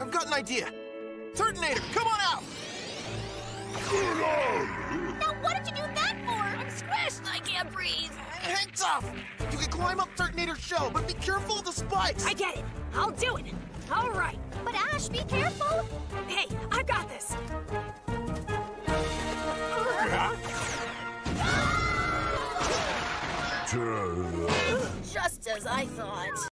I've got an idea. Turtonator, come on out! Now, what did you do that for? I'm squished. I can't breathe. Hang tough! You can climb up Turtonator's shell, but be careful of the spikes! I get it. I'll do it. All right. But Ash, be careful. Hey, I've got this. Just as I thought.